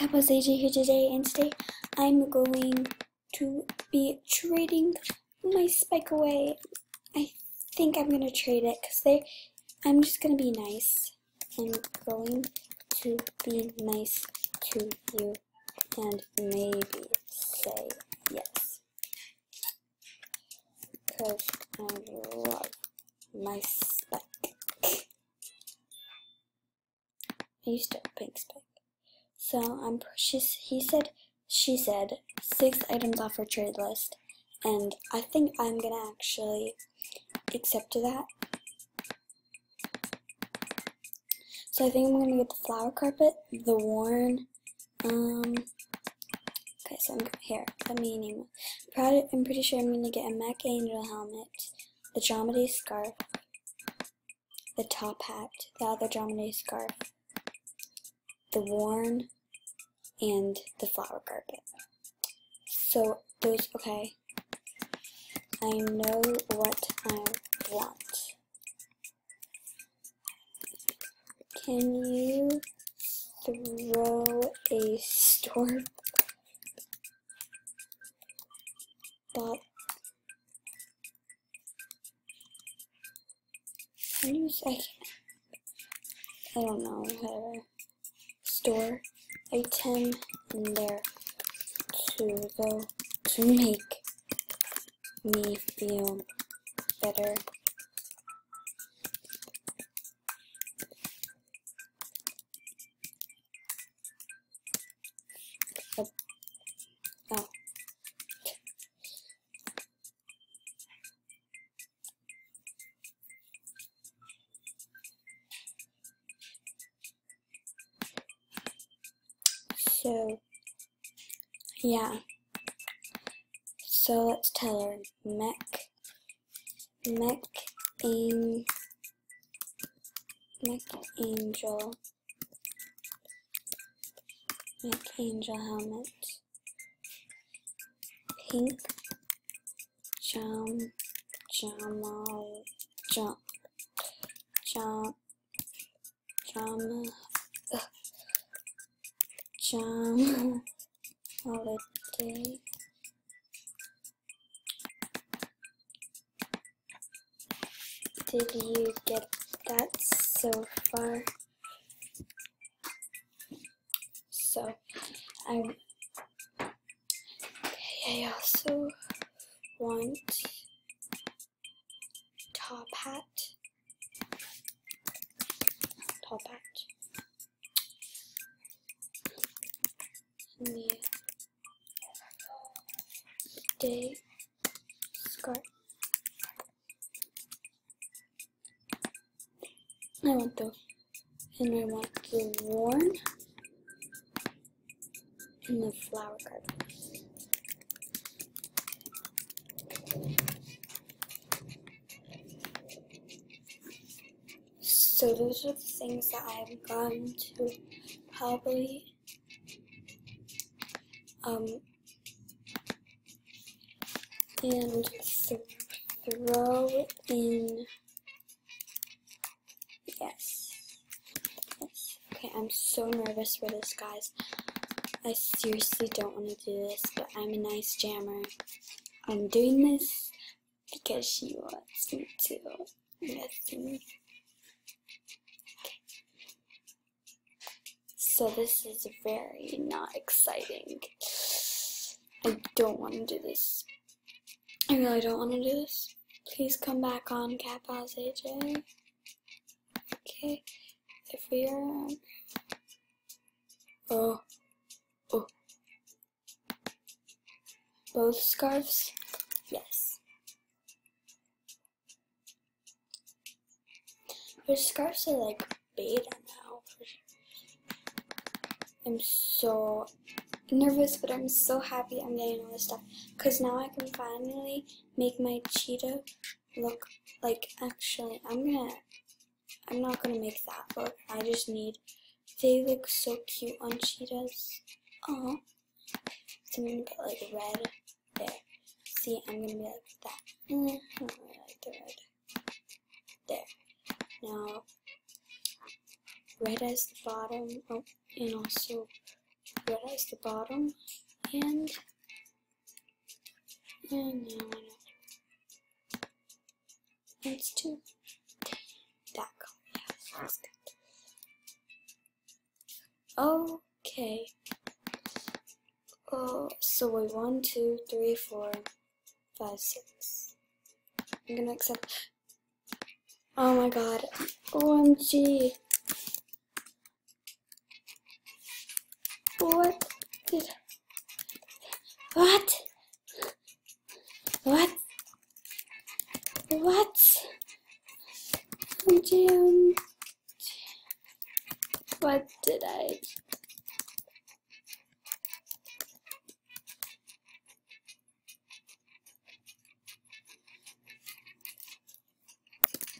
Cat Paws AJ here today, and today I'm going to be trading my spike away. I think I'm gonna trade it because they. I'm just gonna be nice. I'm going to be nice to you and maybe say yes. Because I love my spike. I used to have pink spike. So I'm she's he said she said six items off her trade list and I think I'm gonna actually accept that. So I think I'm gonna get the flower carpet, the worn, um okay so I'm here, let me name. Proud, I'm pretty sure I'm gonna get a Mech Angel helmet, the Dromedary scarf, the top hat, the other Dromedary scarf, the worn, and the flower carpet. So those, okay, I know what I want. Can you throw a store bought Can you say I don't know, whatever store item in there to go to make me feel better. Yeah. So let's tell her. Mech, mech, ang, mech angel, mech angel helmet, pink, jam, jamal, jam, jam, jam, jam, holiday. Did you get that so far? So, I okay, I also want top hat. Top hat. Day scarf. I want the and I want the worn and the flower card. So those are the things that I've gone to probably um and th throw in Yes. Yes. Okay, I'm so nervous for this, guys. I seriously don't want to do this, but I'm a nice jammer. I'm doing this because she wants me to. Nothing. So this is very not exciting. I don't want to do this. I really don't want to do this. Please come back on Cat AJ. Okay, if we are, um, oh, oh, both scarves, yes. Her scarves are like beta now. I'm so nervous, but I'm so happy I'm getting all this stuff. Because now I can finally make my cheetah look like, actually, I'm gonna I'm not gonna make that look. I just need, they look so cute on cheetahs. Oh, so I'm gonna put like red there. See, I'm gonna be like that. Mm, I don't really like the red. There. Now, red as the bottom. Oh, and also red as the bottom, and and now it's two that color. Yeah, that's good. Okay. Oh, so wait, one, two, three, four, five, six. I'm gonna accept. Oh my god. OMG. What did. What? What? What? What did I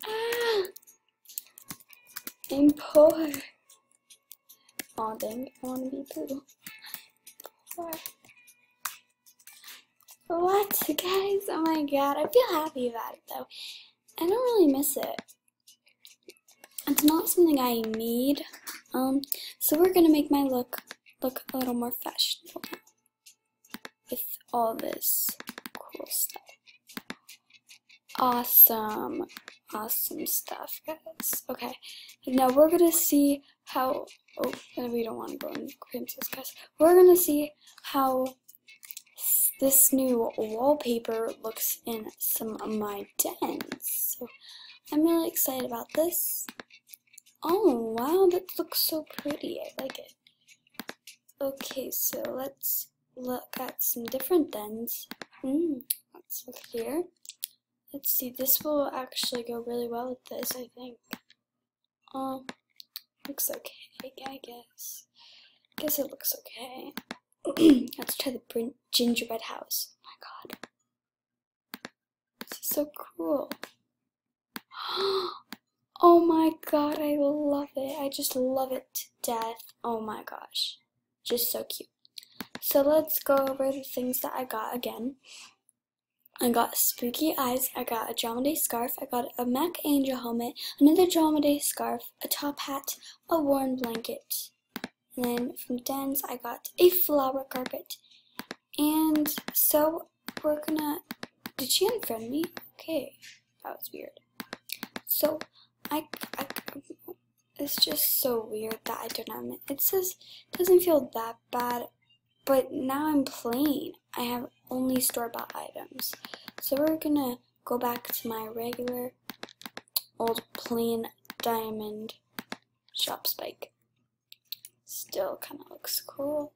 Ah! I'm poor. I wanna be too. Poor. What, guys? Oh my god, I feel happy about it though. I don't really miss it. It's not something I need. Um, so we're gonna make my look look a little more fashionable with all this cool stuff. Awesome awesome stuff, guys. Okay, now we're gonna see how. Oh, we don't want to go into princess, guys. We're gonna see how this new wallpaper looks in some of my dens. So I'm really excited about this. Oh wow, that looks so pretty. I like it. Okay, so let's look at some different dens. Hmm, let's look here. Let's see, this will actually go really well with this, I think. Um, looks okay, I guess. I Guess it looks okay. Let's try the gingerbread house. Oh my god. This is so cool. Oh my god, I love it. I just love it to death. Oh my gosh. Just so cute. So let's go over the things that I got again. I got spooky eyes, I got a Dromedary scarf, I got a Mech Angel helmet, another Dromedary scarf, a top hat, a worn blanket. And then from Dens, I got a flower carpet. And so we're gonna. Did she unfriend me? Okay, that was weird. So I, I it's just so weird that I don't have it. It says doesn't feel that bad, but now I'm plain. I have only store-bought items. So we're gonna go back to my regular old plain diamond shop spike. Still kind of looks cool.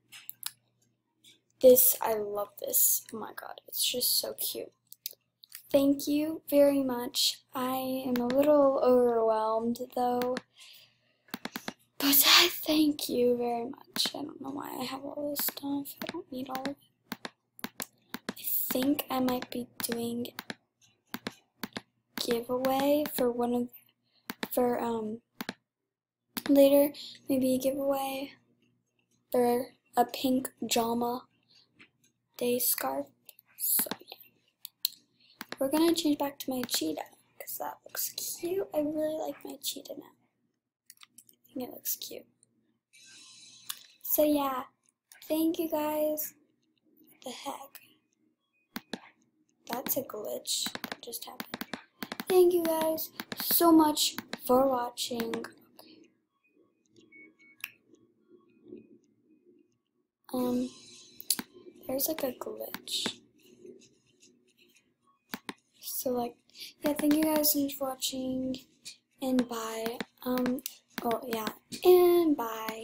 This, I love this. Oh my god, it's just so cute. Thank you very much. I am a little overwhelmed though. But I thank you very much. I don't know why I have all this stuff. I don't need all of it think I might be doing giveaway for one of for um later maybe a giveaway for a pink drama day scarf. So yeah. We're gonna change back to my cheetah because that looks cute. I really like my cheetah now. I think it looks cute. So yeah. Thank you guys. What the heck that's a glitch just happened. Thank you guys so much for watching. Um, there's like a glitch. So like, yeah, thank you guys so much for watching, and bye. Um, oh yeah, and bye.